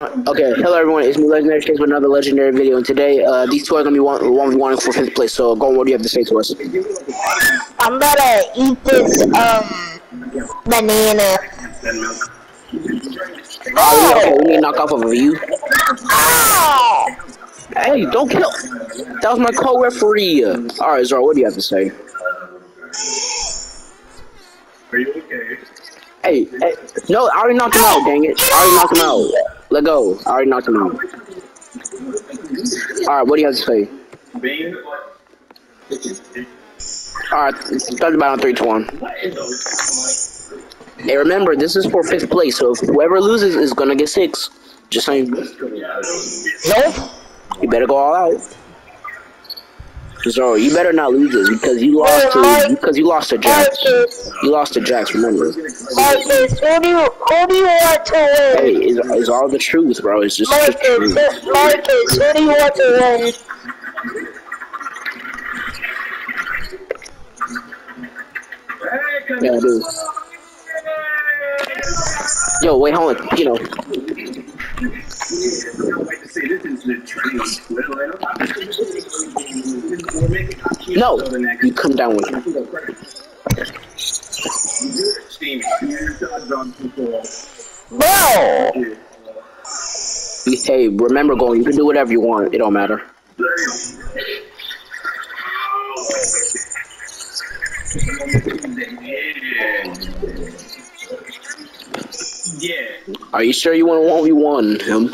Okay, hello everyone, it's me Legendary Chase with another legendary video, and today, uh, these two are gonna be one one v one for fifth place. So, go on, what do you have to say to us? I'm gonna eat this um banana. Oh, okay, we need to knock off of a view. Oh! Hey, don't kill. That was my co-referee. All right, Zara, what do you have to say? Are you okay? Hey, hey, no, I already knocked him out. Dang it, I already knocked him out. Let go. I already knocked him out. All right, what do you have to say? All right, start the battle on three to one. what is? Hey, remember, this is for fifth place, so if whoever loses is gonna get six. Just saying, Nope. you better go all out. So you better not lose this because you lost to because you lost to Jax. You lost to Jax. Remember? Marcus, who do you who do you want to win? Hey, it's, it's all the truth, bro. It's just the truth. Marcus, Marcus, who do you want to win? Yeah, do. Yo, wait, hold on. You know, no, you come down with it. Steamy. No. Hey, remember, going. You can do whatever you want. It don't matter. Yeah. Are you sure you want to one v one him?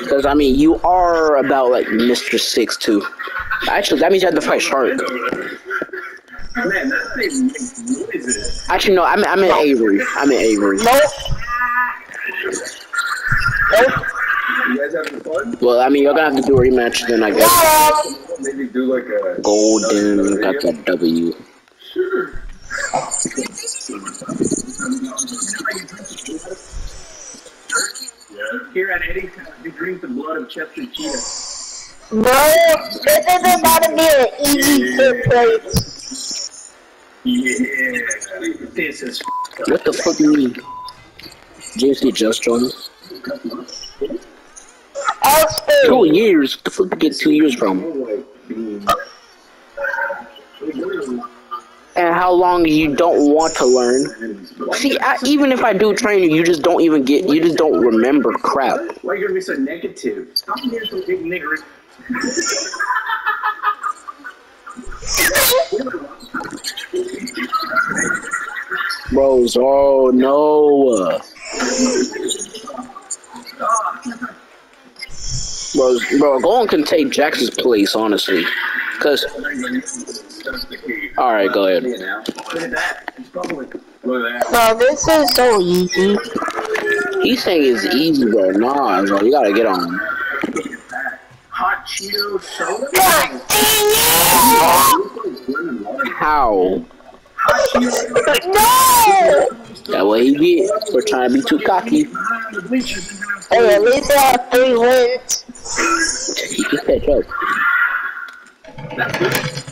Because I mean, you are about like Mr. Six too. Actually, that means you have to fight Shark. Man, that thing noises. Actually, no, I'm I'm in Avery. I'm in Avery. Nope. Nope. You guys having fun? Well, I mean, you're gonna have to do a rematch then, I guess. No. Maybe do like a Golden got that W. Sure. Here at Eddie, we drink the blood of Chester Cheetah. Bro, this is about to be an easy fifth place. Yeah. This is What the fuck do you mean? James he just joined. Also, Two years. What the fuck did you get two years from? Oh And how long you don't want to learn? See, I, even if I do train you, you just don't even get. You just don't remember crap. Why are you gonna be so negative? Stop being so big nigger. Bros, oh no. Bros, bro, Golden can take Jackson's place, honestly. Cause, alright, go ahead. Look at that. It's bubbling. Look at that. bro, this is so easy. He's saying it's easy, bro. Nah, bro, you gotta get on him. Hot Cheeto soda? God How? No! That what he get for trying to be too cocky. Hey, at least I have three wins. He can catch up.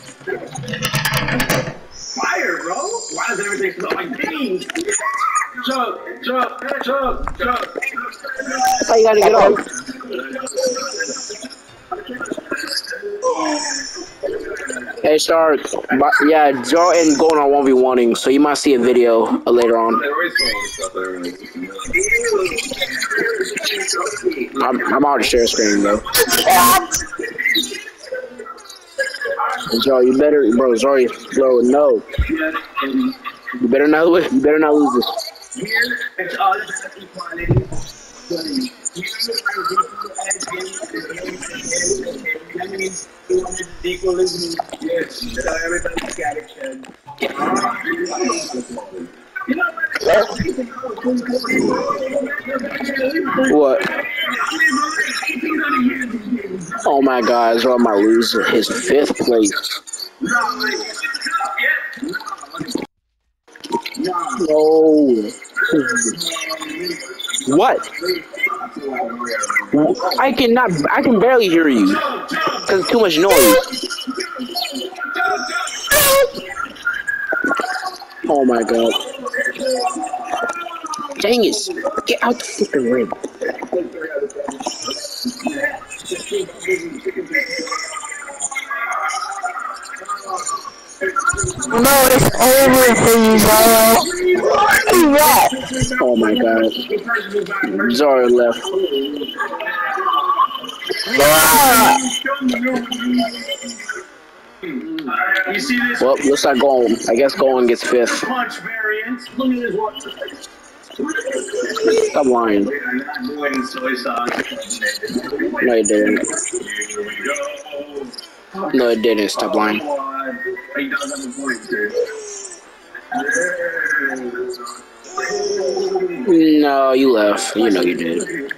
Fire, bro. Why does everything smell like beans? Jump, jump, jump, jump. That's how you gotta get on. Hey Shark, but yeah, Joe and going on one v oneing, so you might see a video uh, later on. I'm I'm already share screen though. Joe, you better, bro. Sorry, bro. No, you better not lose. You better not lose this. What? My God, Joe might lose his fifth place. No. What? I cannot. I can barely hear you because too much noise. Oh my god. Dang it. Get out the fucking ring. No, it's over for you, Zoro. Who's that? Oh my god. Zoro left. Ah! You see this Well, looks like Golden. I guess Golden gets fifth. Stop lying. No, it didn't. Go. No, it didn't. Stop lying. No, you left. You know you did.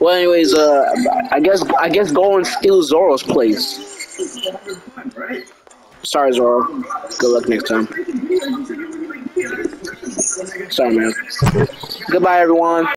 Well, anyways, uh, I guess I guess Golden steals Zoro's place. Sorry, Zoro. Good luck next time. Sorry, man. Goodbye, everyone.